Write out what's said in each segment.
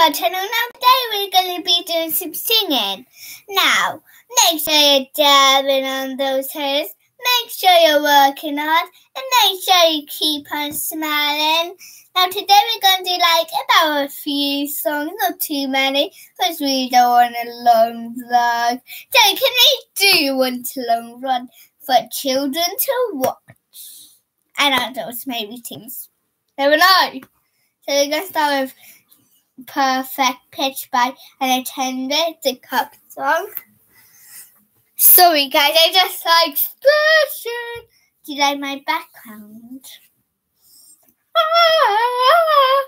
our channel. Now today we're going to be doing some singing. Now, make sure you're dabbing on those hairs. Make sure you're working hard. And make sure you keep on smiling. Now today we're going to do like about a few songs, not too many, because we don't want a long vlog. So can we do one long run for children to watch? And adults, maybe teens. Never know. So we're going to start with Perfect Pitch by an attendant, the cup song. Sorry guys, I just like splashing. Do you like my background? Ah!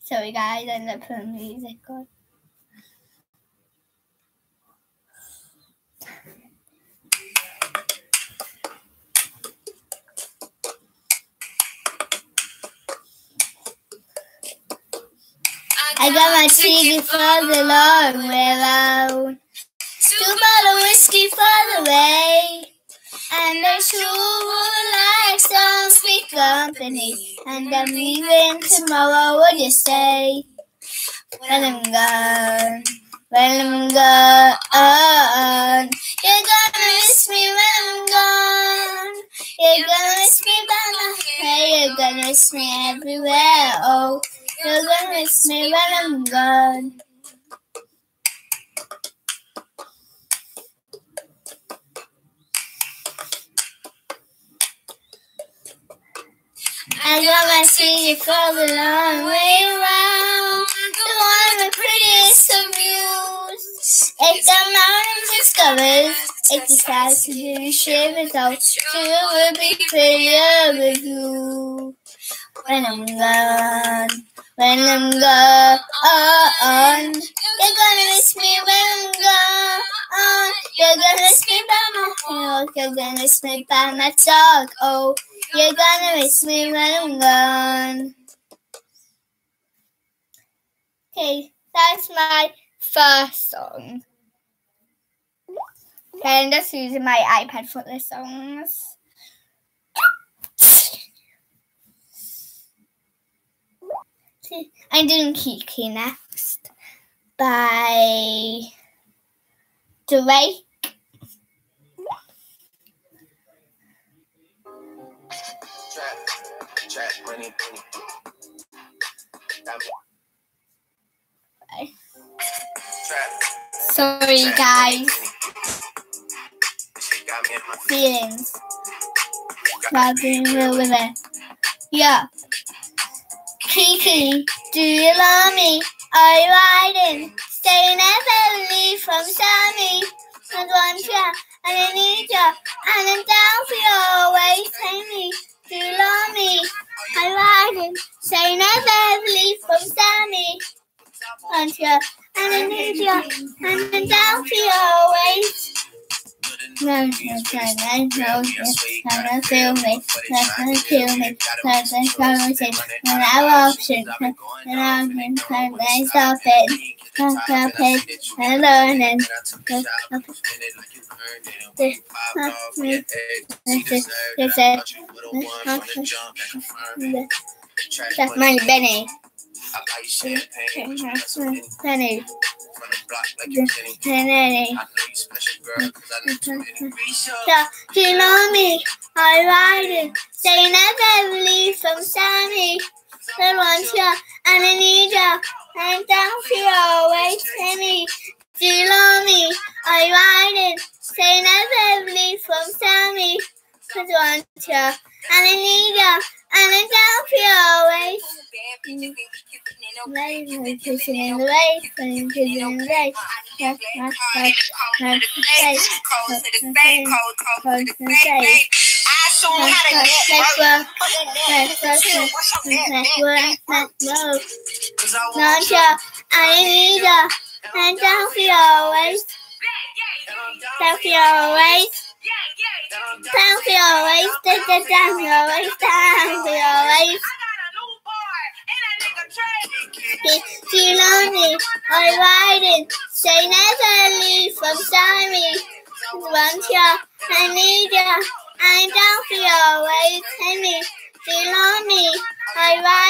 Sorry guys, I ended up putting music on. I got my ticket for the long way round. Two bottle whiskey for the way. And they sure like some sweet company. And I'm leaving tomorrow, what you say? When I'm gone, I got my ticket for the long way round. The one with prettiest of views. It's the mountains discovers. It's the clouds to do shivers out. It will be prettier with you when I'm gone. When I'm gone, you're gonna miss me when I'm gone. Oh, you're gonna me by my hair, you're gonna me by my dog. Oh, you're gonna miss me when I'm gone. Okay, that's my first song. Okay, I'm just using my iPad for the songs. I'm doing Kiki next by Drake. Sorry, guys. Feelings. Rubbing over there. Yeah. Kiki, do you love me? Are you riding? Stay never leave from Sammy. I want you, and I need you, and I'm down for you always. Take me, do you love me? You riding? Stay never leave from Sammy. Want you, and I need you, and I'm down for you always. They stop it, no, stop it, and learning, that's my. Benny. Do you know me? I ride it. Say never leave from Sammy. I want you and I need you. And down you always, Penny. Do you love me? I ride it. Say never leave from Sammy. I want you and I need you. And I'm down you always. Right, kissing in the in the you, always. You always. You always. You always. Know me? I'm riding. Say never leave from Sammy. Want you, I need you. I don't feel always me. Feel on me. I ride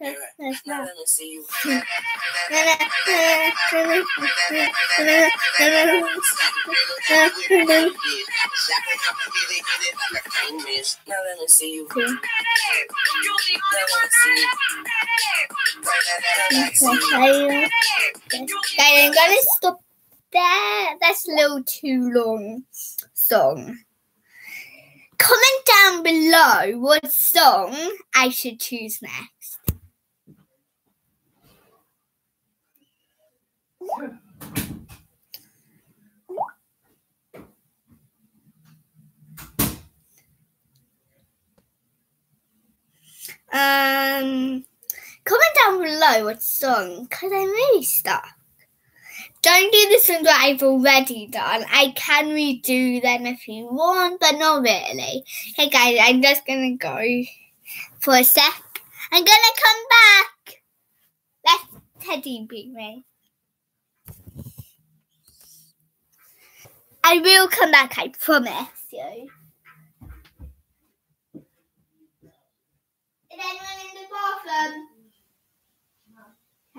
Say never leave from me. Want you. And I need you. That's. Okay, I'm gonna stop there. That's a little too long song. Comment down below what song I should choose next. Um, comment below what song, because I'm really stuck. Don't do the songs that I've already done. I can redo them if you want, but not really. Hey guys, I'm just gonna go for a sec. I'm gonna come back. Let Teddy beat me. I will come back, I promise you. Is anyone in the bathroom?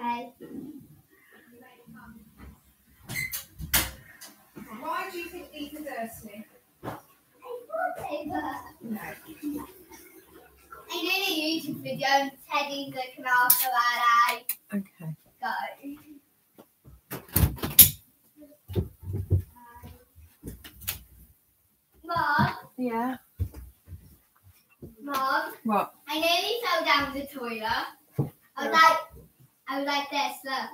Okay. Why do you think these are dirty? Wallpaper. No. I did a YouTube video and Teddy's looking after while I Okay. go. Mom, Yeah. Mom, What? I nearly fell down the toilet. I was like, I was like this, look.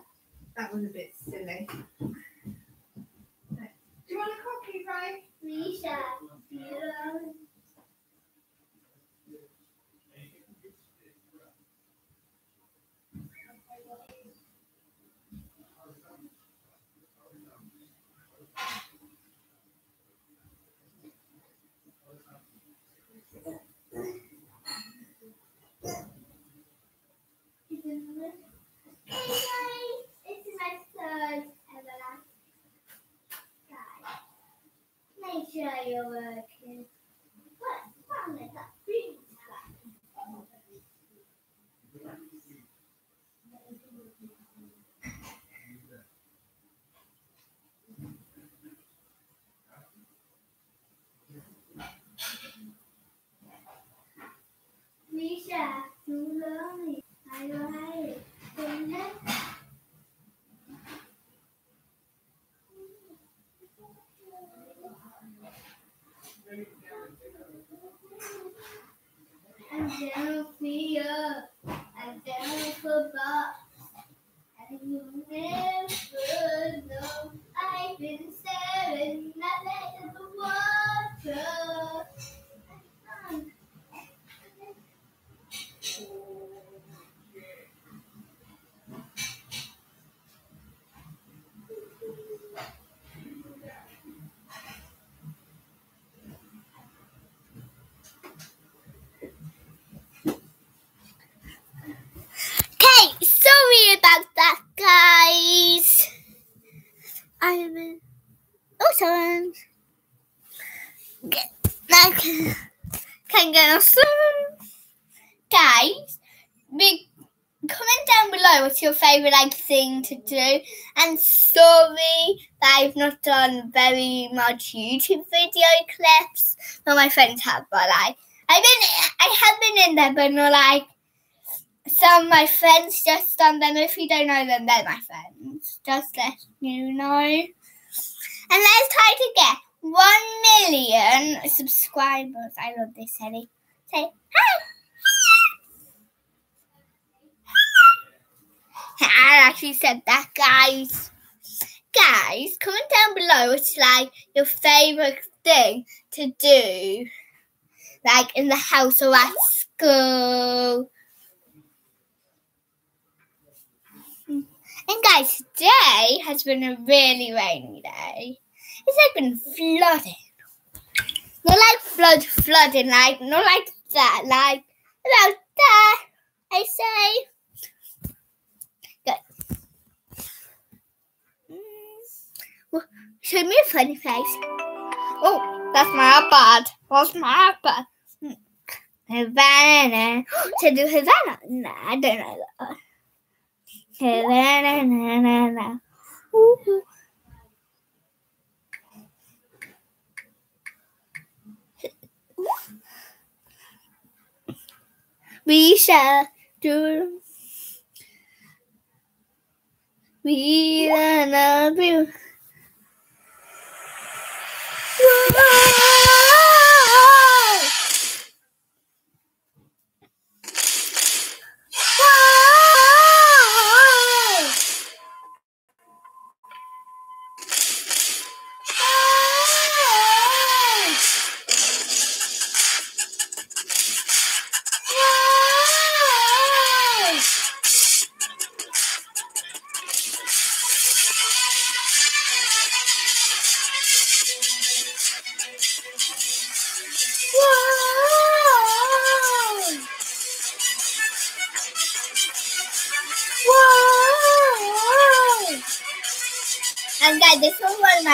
That was a bit silly. Do you want a cookie, Ray? Misha, you Guys, it's my third. Make sure you're working. What fun is that green flag? Misha, you love me. I love you. Don't let I'm down for you. I'm down for box. And you never know I've been staring at the water. Okay, sorry about that, guys. I'm in awesome. Get awesome. Guys, big comment down below what's your favourite like thing to do. And sorry that I've not done very much YouTube video clips. Well, my friends have, but like I've been, I have been in there, but not like some of my friends just done them. If you don't know them, they're my friends. Just let you know. And let's try to get one million subscribers. I love this, Ellie. Say hi. I actually said that, guys. Guys, comment down below what's like your favorite thing to do, like in the house or at school. And guys, today has been a really rainy day. It's like been flooding. Not like flood, flooding, like not like that, like about that. I say. Good. Show me a funny face. Oh, that's my iPad. What's my iPad? Hmm. Havana. To do Havana? Nah, I don't know that. Havana, na, na, na. Ooh. We shall do. We love you.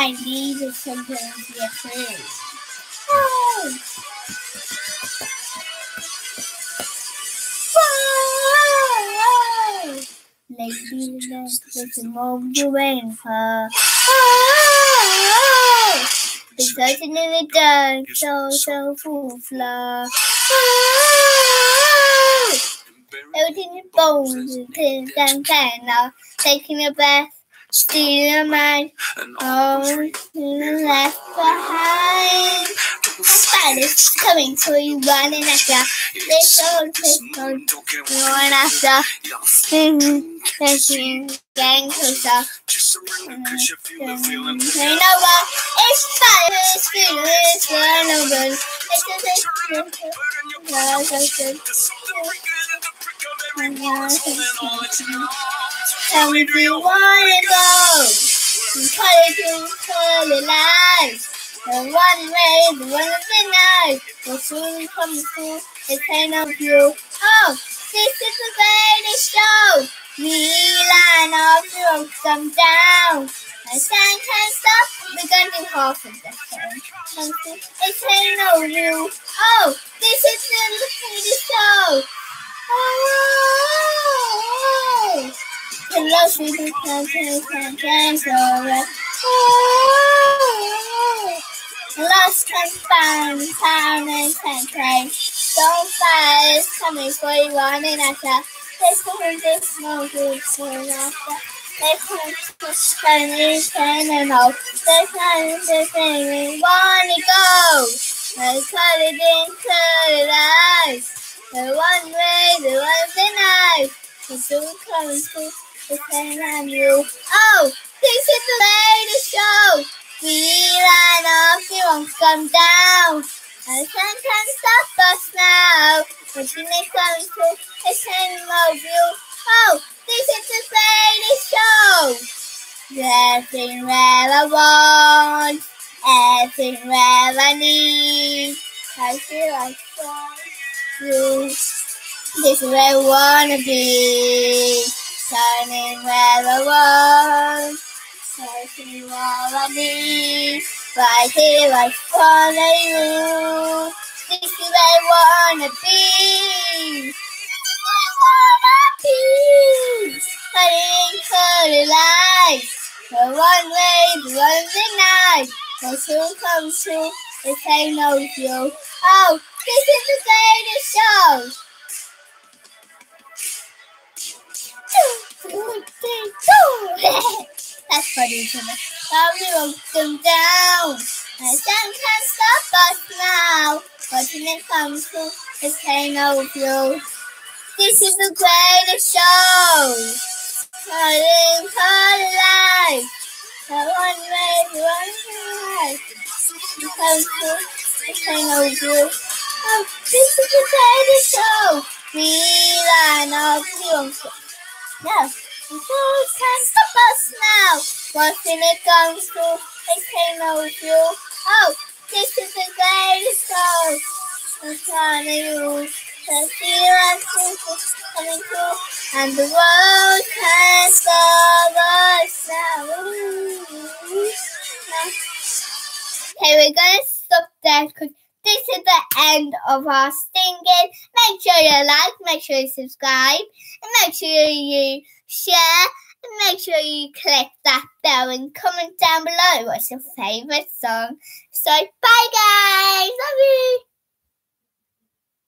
My knees is sometimes you're oh. oh. waiting for. Oh. Whoa! The curtain in the dark, so, so full of love. Everything is bones and pins and pen now. Taking a breath, stealing a mind. Oh, left behind. A spider's coming to you, running after. They don't take on going after. Pushing, getting closer. They know what? It's spiders, feelings, run over. It's just a Tell mm, me wanna go. You call it you call it lies. The one way, the one of the night will soon come through the oh, pain of you. Oh, this is the greatest show. We line up, you come down. My sun can't stop, gonna do half of the thing. It's pain of you. Oh, this is the greatest show. Oh, the love Oh, lost can find town and can change. Don't fight, it's coming for you in after. This one, this no good soon after. Come to Spanish and all. They come to thing we wanna go. They cut it in, cut it out. The one way, the one the night. The soon comes to pain on you. Oh, this is the latest show. We line up, we won't come down. And sun can stop us now. But when it comes to the pain of you. Oh, this is the greatest show. Everything where I want, everything where I need. I feel like you. This is where I wanna be. Shining where I want. Searching all I need. Right here I follow you. This is where I wanna be. This is where I wanna be. Shining color lights. The one way, the one the night. The soon comes true. If I know you. Oh, this is the greatest show. That's funny, we will them down. Sun can't stop us now. When it comes to the pain of you, this is the greatest show. Calling, calling life. The one way, the one life. Comes to the pain of you. Oh, this is the greatest show. We line up the No, can't stop us now. When it comes to the pain of you. Oh, this is the greatest show. I'm trying to use the feel and is coming through. And the world can't stop us now. Okay, we're gonna stop there this is the end of our singing. Make sure you like, make sure you subscribe, and make sure you share, and make sure you click that bell and comment down below what's your favourite song. So bye guys, love you.